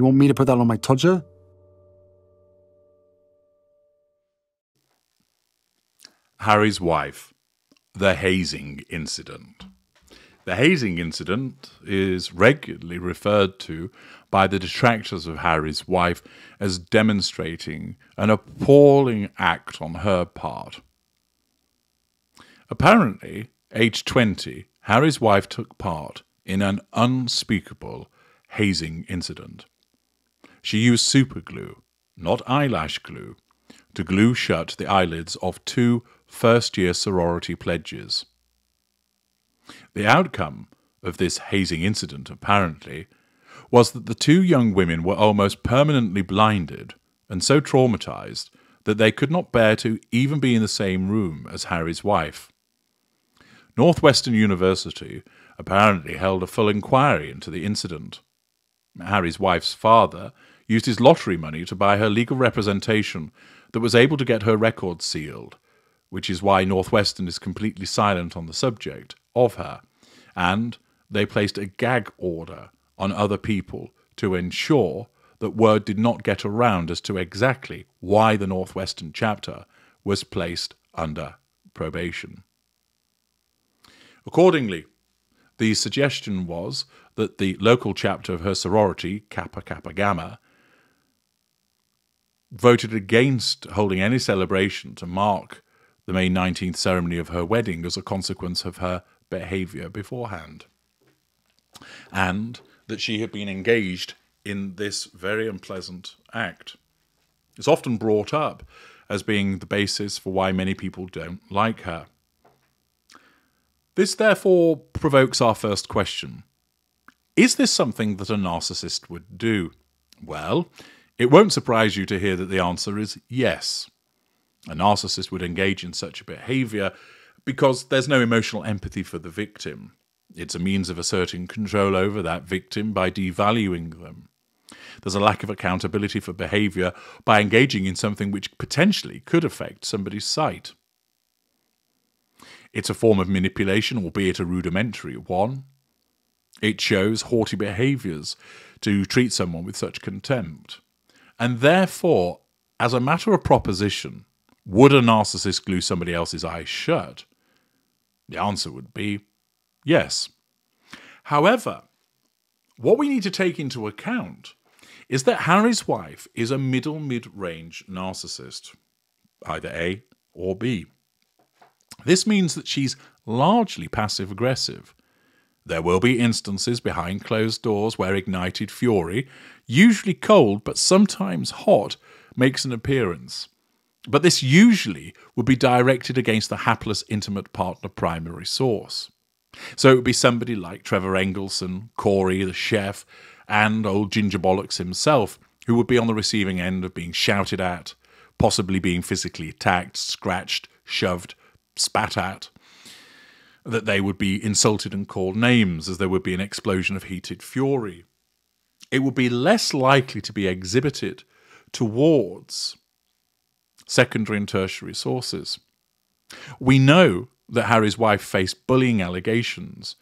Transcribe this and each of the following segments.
You want me to put that on my todger? Harry's wife, the hazing incident. The hazing incident is regularly referred to by the detractors of Harry's wife as demonstrating an appalling act on her part. Apparently, aged 20, Harry's wife took part in an unspeakable hazing incident. She used superglue, not eyelash glue, to glue shut the eyelids of two first year sorority pledges. The outcome of this hazing incident, apparently, was that the two young women were almost permanently blinded and so traumatized that they could not bear to even be in the same room as Harry's wife. Northwestern University apparently held a full inquiry into the incident. Harry's wife's father used his lottery money to buy her legal representation that was able to get her record sealed, which is why Northwestern is completely silent on the subject of her, and they placed a gag order on other people to ensure that word did not get around as to exactly why the Northwestern chapter was placed under probation. Accordingly, the suggestion was that the local chapter of her sorority, Kappa Kappa Gamma, voted against holding any celebration to mark the May 19th ceremony of her wedding as a consequence of her behaviour beforehand. And that she had been engaged in this very unpleasant act. It's often brought up as being the basis for why many people don't like her. This therefore provokes our first question Is this something that a narcissist would do? Well, it won't surprise you to hear that the answer is yes. A narcissist would engage in such a behavior because there's no emotional empathy for the victim. It's a means of asserting control over that victim by devaluing them. There's a lack of accountability for behavior by engaging in something which potentially could affect somebody's sight. It's a form of manipulation, albeit a rudimentary one. It shows haughty behaviors to treat someone with such contempt. And therefore, as a matter of proposition, would a narcissist glue somebody else's eyes shut? The answer would be yes. However, what we need to take into account is that Harry's wife is a middle mid range narcissist, either A or B. This means that she's largely passive aggressive. There will be instances behind closed doors where ignited fury, usually cold but sometimes hot, makes an appearance. But this usually would be directed against the hapless intimate partner primary source. So it would be somebody like Trevor Engelson, Cory, the chef, and old Ginger Bollocks himself, who would be on the receiving end of being shouted at, possibly being physically attacked, scratched, shoved, spat at, that they would be insulted and called names as there would be an explosion of heated fury. It would be less likely to be exhibited towards secondary and tertiary sources. We know that Harry's wife faced bullying allegations,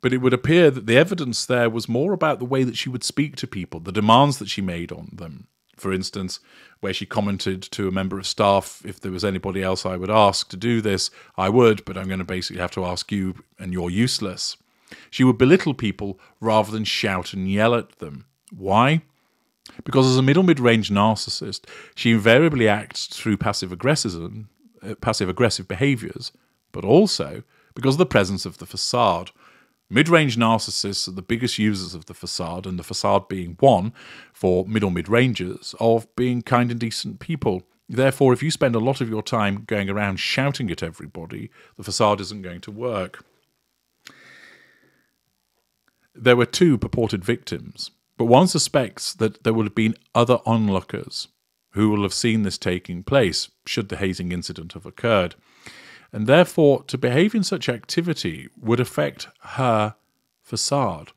but it would appear that the evidence there was more about the way that she would speak to people, the demands that she made on them. For instance, where she commented to a member of staff, if there was anybody else I would ask to do this, I would, but I'm going to basically have to ask you, and you're useless. She would belittle people rather than shout and yell at them. Why? Because as a middle mid range narcissist, she invariably acts through passive aggressivism, uh, passive aggressive behaviors, but also because of the presence of the facade. Mid range narcissists are the biggest users of the facade, and the facade being one for middle mid rangers of being kind and decent people. Therefore, if you spend a lot of your time going around shouting at everybody, the facade isn't going to work. There were two purported victims, but one suspects that there would have been other onlookers who will have seen this taking place should the hazing incident have occurred and therefore to behave in such activity would affect her facade.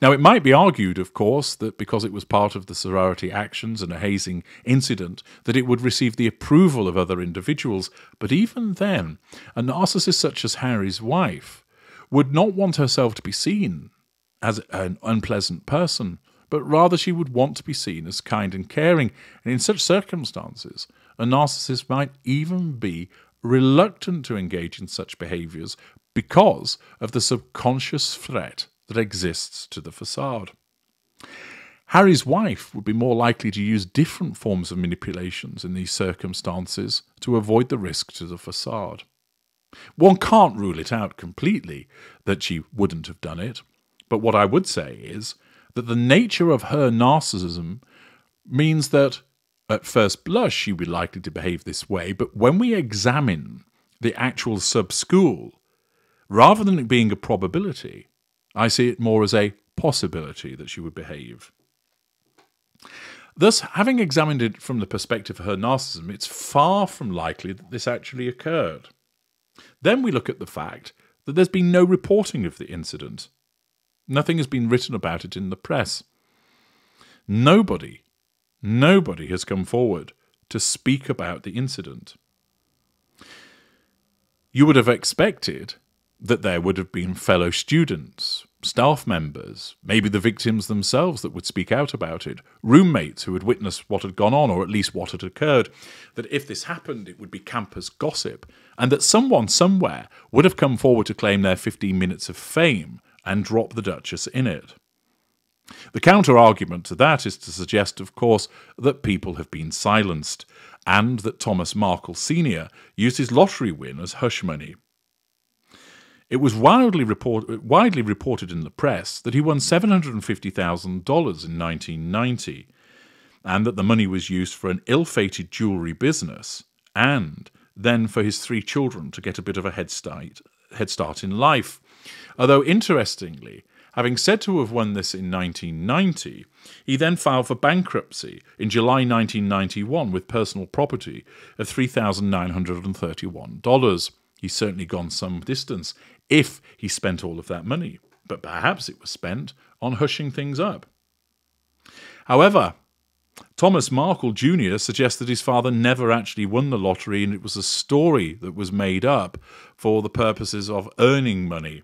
Now, it might be argued, of course, that because it was part of the sorority actions and a hazing incident, that it would receive the approval of other individuals, but even then, a narcissist such as Harry's wife would not want herself to be seen as an unpleasant person but rather she would want to be seen as kind and caring. And in such circumstances, a narcissist might even be reluctant to engage in such behaviors because of the subconscious threat that exists to the facade. Harry's wife would be more likely to use different forms of manipulations in these circumstances to avoid the risk to the facade. One can't rule it out completely that she wouldn't have done it, but what I would say is that the nature of her narcissism means that at first blush she would likely to behave this way, but when we examine the actual sub school, rather than it being a probability, I see it more as a possibility that she would behave. Thus, having examined it from the perspective of her narcissism, it's far from likely that this actually occurred. Then we look at the fact that there's been no reporting of the incident. Nothing has been written about it in the press. Nobody, nobody has come forward to speak about the incident. You would have expected that there would have been fellow students, staff members, maybe the victims themselves that would speak out about it, roommates who had witnessed what had gone on, or at least what had occurred, that if this happened, it would be campus gossip, and that someone somewhere would have come forward to claim their 15 minutes of fame and drop the Duchess in it. The counter argument to that is to suggest, of course, that people have been silenced, and that Thomas Markle Sr. used his lottery win as hush money it was widely, report, widely reported in the press that he won $750,000 in 1990 and that the money was used for an ill fated jewellery business and then for his three children to get a bit of a head start, head start in life. Although, interestingly, having said to have won this in 1990, he then filed for bankruptcy in July 1991 with personal property of $3,931. He's certainly gone some distance if he spent all of that money, but perhaps it was spent on hushing things up. However, Thomas Markle Jr. suggests that his father never actually won the lottery and it was a story that was made up for the purposes of earning money.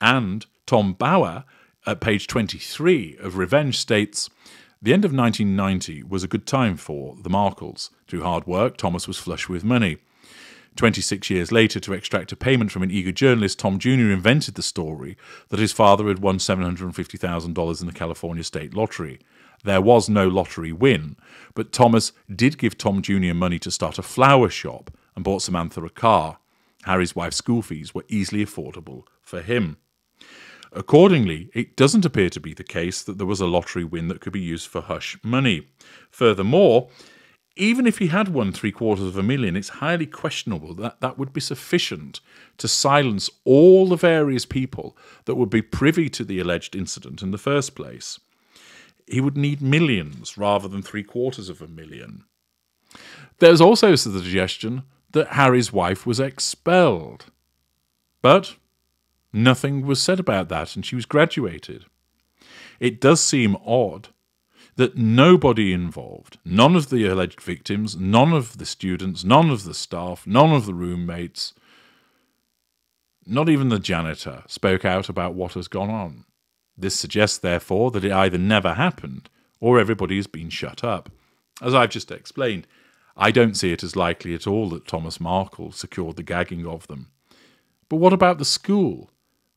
And Tom Bower, at page 23 of Revenge, states The end of 1990 was a good time for the Markles. Through hard work, Thomas was flush with money. 26 years later, to extract a payment from an eager journalist, Tom Jr. invented the story that his father had won $750,000 in the California state lottery. There was no lottery win, but Thomas did give Tom Jr. money to start a flower shop and bought Samantha a car. Harry's wife's school fees were easily affordable for him. Accordingly, it doesn't appear to be the case that there was a lottery win that could be used for hush money. Furthermore, even if he had won three quarters of a million, it's highly questionable that that would be sufficient to silence all the various people that would be privy to the alleged incident in the first place. He would need millions rather than three quarters of a million. There's also the suggestion that Harry's wife was expelled. But nothing was said about that, and she was graduated. It does seem odd that nobody involved, none of the alleged victims, none of the students, none of the staff, none of the roommates, not even the janitor, spoke out about what has gone on. This suggests, therefore, that it either never happened or everybody has been shut up. As I've just explained, I don't see it as likely at all that Thomas Markle secured the gagging of them. But what about the school?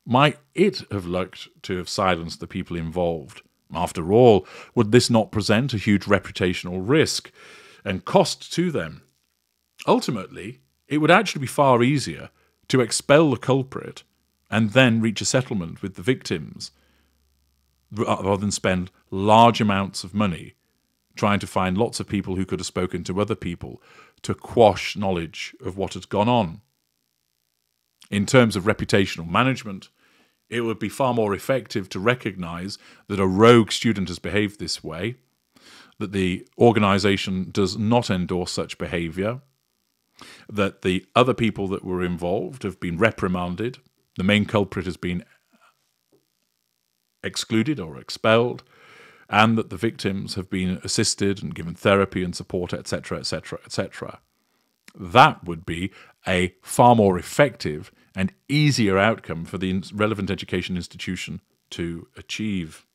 Might it have looked to have silenced the people involved? After all, would this not present a huge reputational risk and cost to them? Ultimately, it would actually be far easier to expel the culprit and then reach a settlement with the victims rather than spend large amounts of money trying to find lots of people who could have spoken to other people to quash knowledge of what had gone on. In terms of reputational management, it would be far more effective to recognize that a rogue student has behaved this way, that the organization does not endorse such behavior, that the other people that were involved have been reprimanded, the main culprit has been excluded or expelled, and that the victims have been assisted and given therapy and support, etc., etc., etc. That would be a far more effective and easier outcome for the relevant education institution to achieve.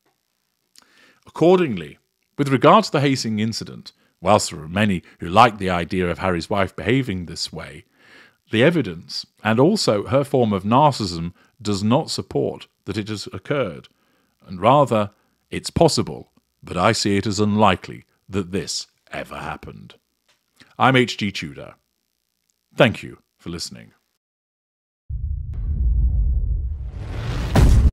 Accordingly, with regard to the hazing incident, whilst there are many who like the idea of Harry's wife behaving this way, the evidence, and also her form of narcissism, does not support that it has occurred, and rather it's possible, but I see it as unlikely that this ever happened. I'm H.G. Tudor. Thank you for listening.